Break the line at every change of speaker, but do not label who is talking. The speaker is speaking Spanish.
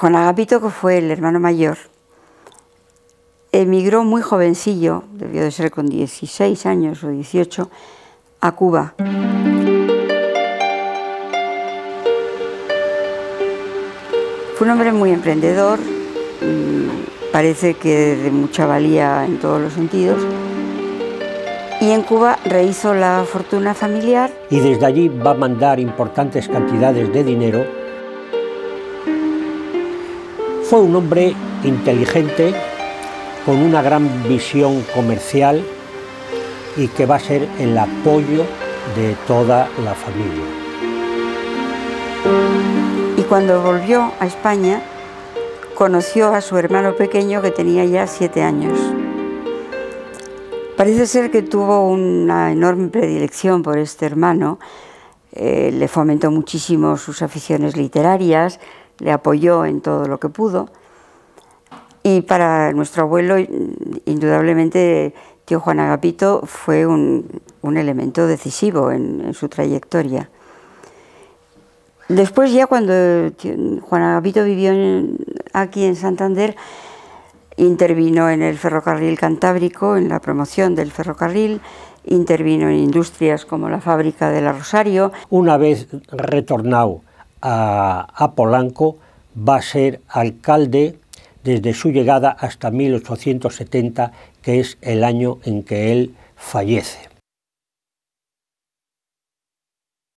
Juan Agapito, que fue el hermano mayor, emigró muy jovencillo, debió de ser con 16 años o 18, a Cuba. Fue un hombre muy emprendedor, mm, parece que de mucha valía en todos los sentidos, y en Cuba rehizo la fortuna familiar.
Y desde allí va a mandar importantes cantidades de dinero. Fue un hombre inteligente, con una gran visión comercial y que va a ser el apoyo de toda la familia.
Y cuando volvió a España, conoció a su hermano pequeño que tenía ya siete años. Parece ser que tuvo una enorme predilección por este hermano, eh, le fomentó muchísimo sus aficiones literarias, le apoyó en todo lo que pudo. Y para nuestro abuelo, indudablemente, tío Juan Agapito fue un, elemento decisivo en, su trayectoria. Después ya cuando Juan Agapito vivió aquí en Santander, intervino en el ferrocarril cantábrico, en la promoción del ferrocarril, intervino en industrias como la fábrica de la Rosario.
Una vez retornado a, Polanco, va a ser alcalde desde su llegada hasta 1870, que es el año en que él fallece.